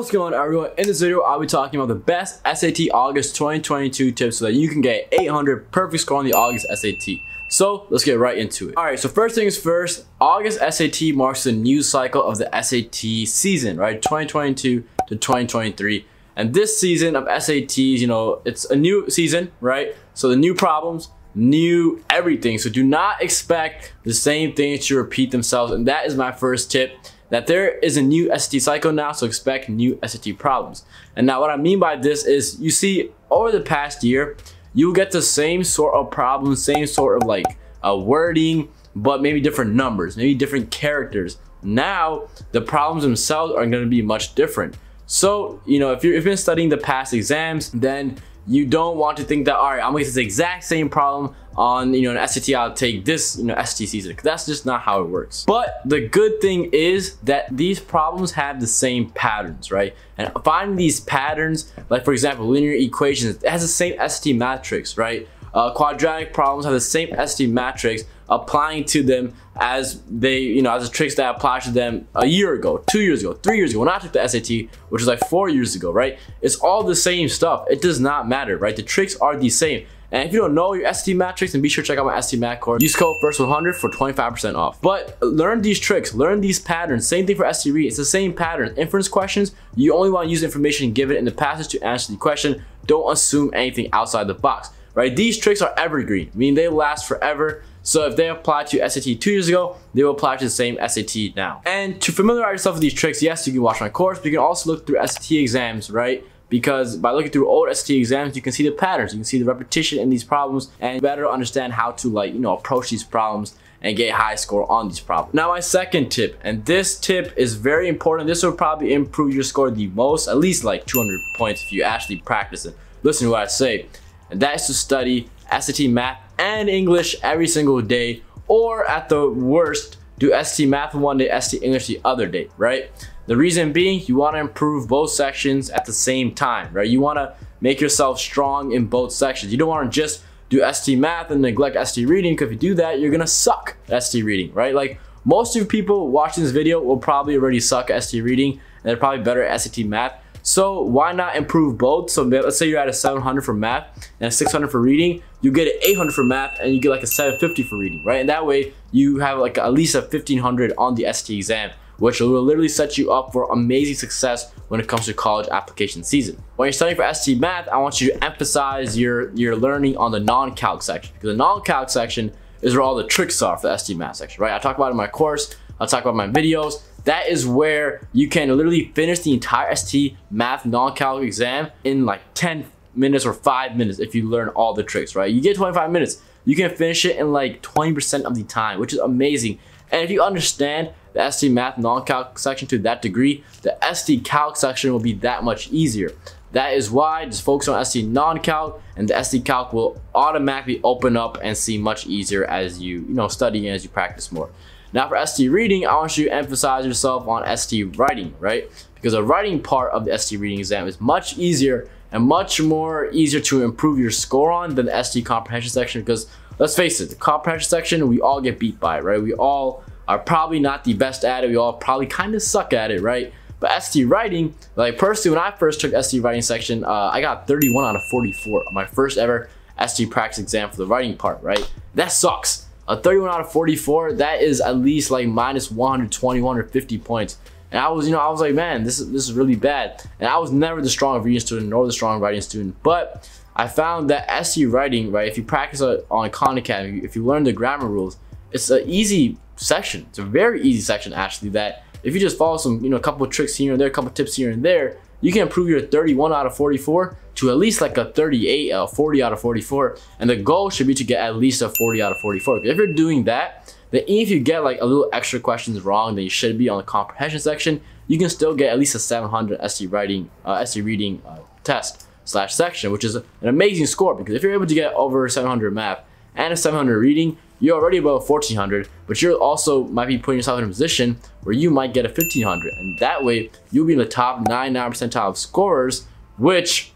What's going on everyone? In this video, I'll be talking about the best SAT August 2022 tips so that you can get 800 perfect score on the August SAT. So let's get right into it. Alright, so first things first, August SAT marks the new cycle of the SAT season, right? 2022 to 2023. And this season of SATs, you know, it's a new season, right? So the new problems, new everything. So do not expect the same things to repeat themselves. And that is my first tip that there is a new SAT cycle now, so expect new SAT problems. And now what I mean by this is you see over the past year, you get the same sort of problems, same sort of like uh, wording, but maybe different numbers, maybe different characters. Now, the problems themselves are gonna be much different. So, you know, if you've been studying the past exams, then you don't want to think that, all right, I'm gonna get the exact same problem on, you know, an SAT, I'll take this, you know, because that's just not how it works. But the good thing is that these problems have the same patterns, right? And finding these patterns, like for example, linear equations, it has the same SAT math tricks, right? Uh, quadratic problems have the same SAT math tricks applying to them as they, you know, as the tricks that apply to them a year ago, two years ago, three years ago, when I took the SAT, which was like four years ago, right? It's all the same stuff. It does not matter, right? The tricks are the same. And if you don't know your SAT math tricks, then be sure to check out my SAT Math course. Use code FIRST100 for 25% off. But learn these tricks, learn these patterns. Same thing for SAT Read. It's the same pattern. Inference questions, you only want to use information given in the passage to answer the question. Don't assume anything outside the box, right? These tricks are evergreen, meaning they last forever. So if they applied to SAT two years ago, they will apply to the same SAT now. And to familiarize yourself with these tricks, yes, you can watch my course, but you can also look through SAT exams, right? Because by looking through old SAT exams, you can see the patterns, you can see the repetition in these problems, and better understand how to like, you know, approach these problems and get high score on these problems. Now my second tip, and this tip is very important. This will probably improve your score the most, at least like 200 points if you actually practice it. Listen to what I say. And that is to study SAT math and English every single day, or at the worst, do SAT math one day, SAT English the other day, right? The reason being, you want to improve both sections at the same time, right? You want to make yourself strong in both sections. You don't want to just do SAT math and neglect SAT reading, because if you do that, you're gonna suck SAT reading, right? Like most of you people watching this video will probably already suck SAT reading, and they're probably better at SAT math. So why not improve both? So let's say you're at a 700 for math and a 600 for reading, you get an 800 for math and you get like a 750 for reading, right? And that way you have like at least a 1500 on the SAT exam, which will literally set you up for amazing success when it comes to college application season. When you're studying for SAT math, I want you to emphasize your, your learning on the non-calc section because the non-calc section is where all the tricks are for the SAT math section, right? I talk about it in my course, I'll talk about my videos, that is where you can literally finish the entire SAT math non-calc exam in like 10 minutes or five minutes if you learn all the tricks, right? You get 25 minutes. You can finish it in like 20% of the time, which is amazing. And if you understand the SAT math non-calc section to that degree, the SAT calc section will be that much easier. That is why just focus on SAT non-calc and the SAT calc will automatically open up and seem much easier as you, you know, study and as you practice more. Now for SAT reading, I want you to emphasize yourself on SAT writing, right? Because the writing part of the SAT reading exam is much easier and much more easier to improve your score on than the SAT comprehension section because let's face it, the comprehension section, we all get beat by, right? We all are probably not the best at it. We all probably kind of suck at it, right? But SAT writing, like personally, when I first took SAT writing section, uh, I got 31 out of 44 my first ever SAT practice exam for the writing part, right? That sucks. A 31 out of 44, that is at least like minus 120, 150 points. And I was, you know, I was like, man, this is this is really bad. And I was never the strong reading student nor the strong writing student. But I found that SAT writing, right, if you practice on Khan Academy, if you learn the grammar rules, it's an easy section. It's a very easy section actually that if you just follow some, you know, a couple of tricks here and there, a couple tips here and there, you can improve your 31 out of 44 to at least like a 38, a 40 out of 44. And the goal should be to get at least a 40 out of 44. If you're doing that, then even if you get like a little extra questions wrong then you should be on the comprehension section, you can still get at least a 700 SAT writing, uh, SAT reading uh, test slash section, which is an amazing score because if you're able to get over 700 math and a 700 reading, you're already above 1400, but you're also might be putting yourself in a position where you might get a 1500. And that way, you'll be in the top 99 percentile of scorers, which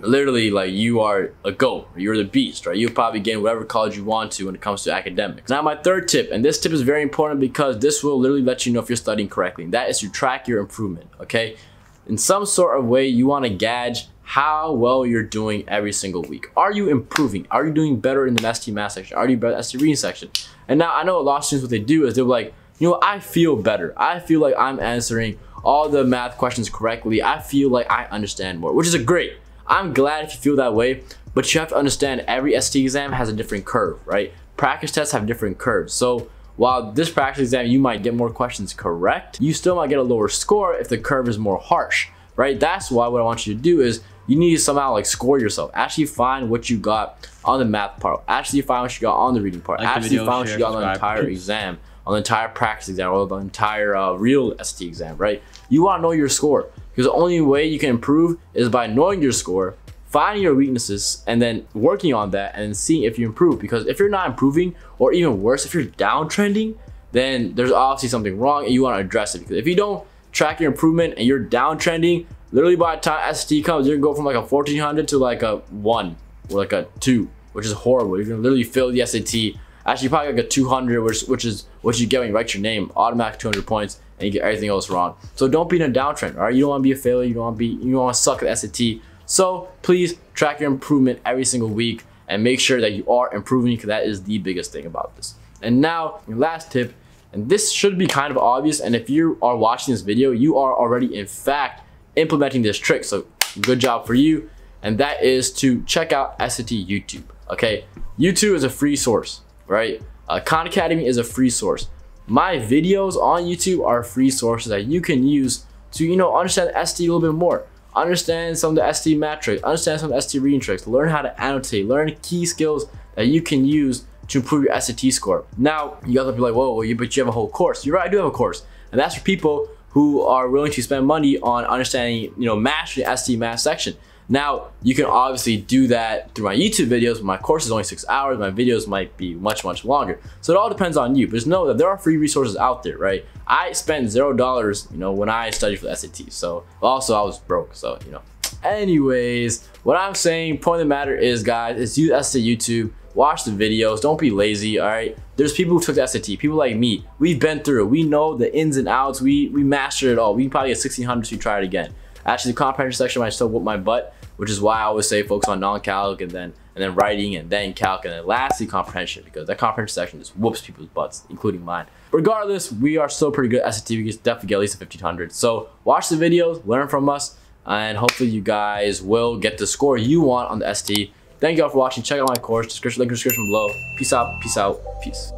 literally like you are a goat. You're the beast right? You'll probably get whatever college you want to when it comes to academics. Now my third tip and this tip is very important because this will literally let you know if you're studying correctly and that is to track your improvement okay? In some sort of way you want to gauge how well you're doing every single week. Are you improving? Are you doing better in the SAT math section? Are you better in the SAT reading section? And now I know a lot of students what they do is they're like, you know, I feel better. I feel like I'm answering all the math questions correctly. I feel like I understand more, which is a great. I'm glad if you feel that way, but you have to understand every SAT exam has a different curve, right? Practice tests have different curves. So while this practice exam, you might get more questions correct, you still might get a lower score if the curve is more harsh, right? That's why what I want you to do is you need to somehow like score yourself. Actually find what you got on the math part. Actually find what you got on the reading part. Like Actually video, find share, what you got on the entire exam, on the entire practice exam, or the entire uh, real SAT exam, right? You want to know your score because the only way you can improve is by knowing your score, finding your weaknesses, and then working on that and seeing if you improve. Because if you're not improving, or even worse, if you're downtrending, then there's obviously something wrong and you want to address it. Because if you don't track your improvement and you're downtrending, literally by the time SAT comes, you're gonna go from like a 1400 to like a one or like a two, which is horrible. You're gonna literally fail the SAT. Actually, probably like a 200, which which is what you get when you write your name, automatic 200 points, and you get everything else wrong. So don't be in a downtrend, all right? You don't want to be a failure. You don't want to be. You don't want to suck at SAT. So please track your improvement every single week and make sure that you are improving because that is the biggest thing about this. And now, your last tip, and this should be kind of obvious. And if you are watching this video, you are already in fact implementing this trick. So good job for you. And that is to check out SAT YouTube. Okay, YouTube is a free source, right? Uh, Khan Academy is a free source. My videos on YouTube are free sources that you can use to, you know, understand SAT a little bit more. Understand some of the SAT math tricks, understand some of the SAT reading tricks, learn how to annotate, learn key skills that you can use to improve your SAT score. Now, you guys will be like, whoa, but you have a whole course. You're right, I do have a course. And that's for people who are willing to spend money on understanding, you know, mastering the SAT math section. Now, you can obviously do that through my YouTube videos. My course is only six hours. My videos might be much, much longer. So it all depends on you. But just know that there are free resources out there, right? I spent zero dollars, you know, when I studied for the SAT. So also I was broke. So, you know, anyways, what I'm saying, point of the matter is, guys, is use SAT YouTube watch the videos. Don't be lazy all right? There's people who took the SAT people like me we've been through it. We know the ins and outs. We we mastered it all. We can probably get 1600 to try it again. Actually the comprehension section might still whoop my butt which is why I always say focus on non-calc and then and then writing and then calc and then lastly comprehension because that comprehension section just whoops people's butts including mine. Regardless we are still pretty good at SAT we definitely get at least a 1500 so watch the videos learn from us and hopefully you guys will get the score you want on the SAT Thank you all for watching. Check out my course, description link in the description below. Peace out, peace out, peace.